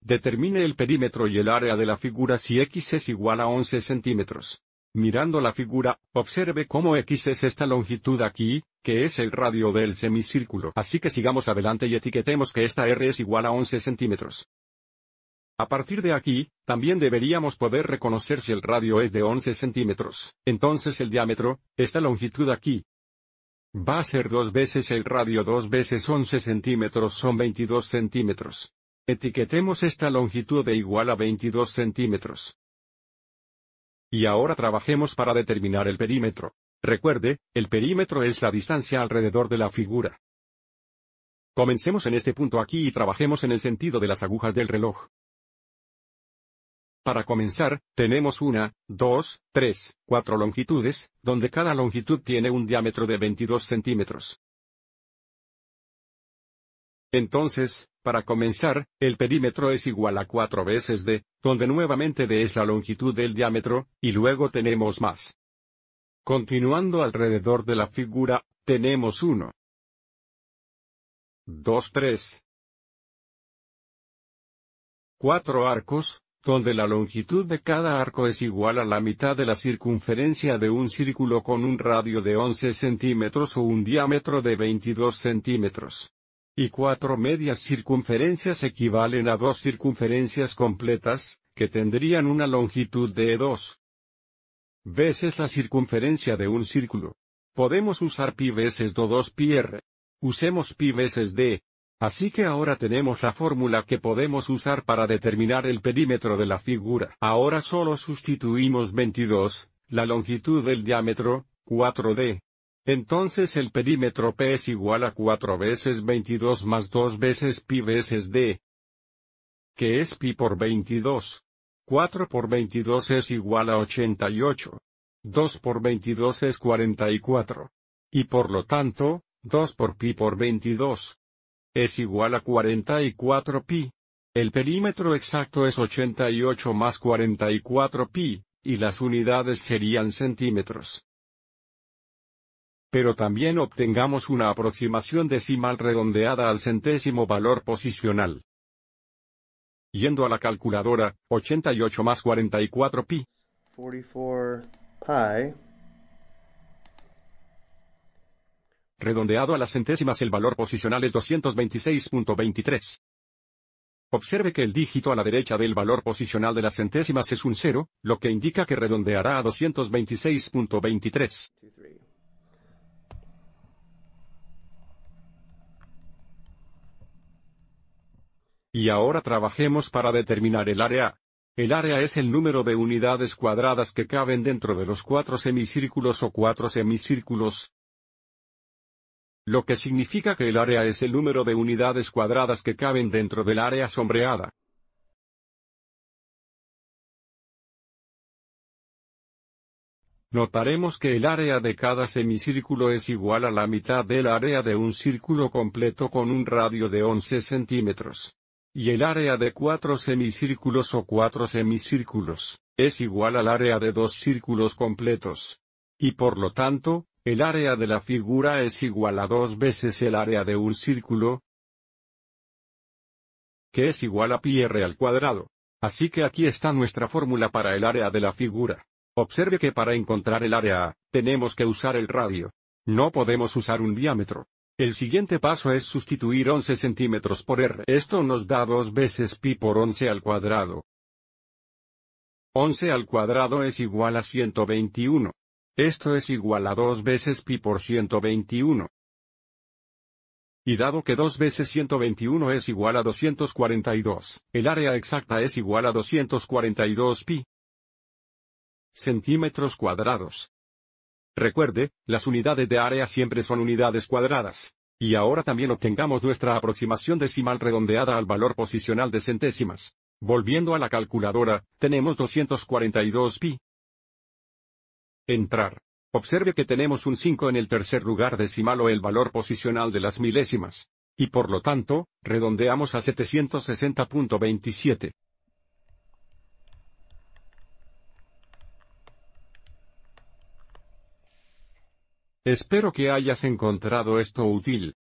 determine el perímetro y el área de la figura si x es igual a 11 centímetros. Mirando la figura, observe cómo x es esta longitud aquí, que es el radio del semicírculo. Así que sigamos adelante y etiquetemos que esta r es igual a 11 centímetros. A partir de aquí, también deberíamos poder reconocer si el radio es de 11 centímetros. Entonces el diámetro, esta longitud aquí, va a ser dos veces el radio dos veces 11 centímetros son 22 centímetros. Etiquetemos esta longitud de igual a 22 centímetros. Y ahora trabajemos para determinar el perímetro. Recuerde, el perímetro es la distancia alrededor de la figura. Comencemos en este punto aquí y trabajemos en el sentido de las agujas del reloj. Para comenzar, tenemos una, dos, tres, cuatro longitudes, donde cada longitud tiene un diámetro de 22 centímetros. Entonces, para comenzar, el perímetro es igual a 4 veces d, donde nuevamente d es la longitud del diámetro, y luego tenemos más. Continuando alrededor de la figura, tenemos 1, 2, 3, 4 arcos, donde la longitud de cada arco es igual a la mitad de la circunferencia de un círculo con un radio de 11 centímetros o un diámetro de 22 centímetros. Y cuatro medias circunferencias equivalen a dos circunferencias completas, que tendrían una longitud de 2 veces la circunferencia de un círculo. Podemos usar pi veces do 2 pi r. Usemos pi veces d, Así que ahora tenemos la fórmula que podemos usar para determinar el perímetro de la figura. Ahora solo sustituimos 22, la longitud del diámetro, 4D. Entonces el perímetro P es igual a 4 veces 22 más 2 veces pi veces D. Que es pi por 22. 4 por 22 es igual a 88. 2 por 22 es 44. Y por lo tanto, 2 por pi por 22 es igual a 44 pi. El perímetro exacto es 88 más 44 pi, y las unidades serían centímetros. Pero también obtengamos una aproximación decimal redondeada al centésimo valor posicional. Yendo a la calculadora, 88 más 44 pi. 44 pi Redondeado a las centésimas el valor posicional es 226.23. Observe que el dígito a la derecha del valor posicional de las centésimas es un 0, lo que indica que redondeará a 226.23. Y ahora trabajemos para determinar el área. El área es el número de unidades cuadradas que caben dentro de los cuatro semicírculos o cuatro semicírculos, lo que significa que el área es el número de unidades cuadradas que caben dentro del área sombreada. Notaremos que el área de cada semicírculo es igual a la mitad del área de un círculo completo con un radio de 11 centímetros. Y el área de cuatro semicírculos o cuatro semicírculos, es igual al área de dos círculos completos. Y por lo tanto, el área de la figura es igual a dos veces el área de un círculo, que es igual a pi r al cuadrado. Así que aquí está nuestra fórmula para el área de la figura. Observe que para encontrar el área A, tenemos que usar el radio. No podemos usar un diámetro. El siguiente paso es sustituir 11 centímetros por r. Esto nos da dos veces pi por 11 al cuadrado. 11 al cuadrado es igual a 121. Esto es igual a 2 veces pi por 121. Y dado que 2 veces 121 es igual a 242, el área exacta es igual a 242 pi centímetros cuadrados. Recuerde, las unidades de área siempre son unidades cuadradas. Y ahora también obtengamos nuestra aproximación decimal redondeada al valor posicional de centésimas. Volviendo a la calculadora, tenemos 242 pi Entrar. Observe que tenemos un 5 en el tercer lugar decimal o el valor posicional de las milésimas. Y por lo tanto, redondeamos a 760.27. Espero que hayas encontrado esto útil.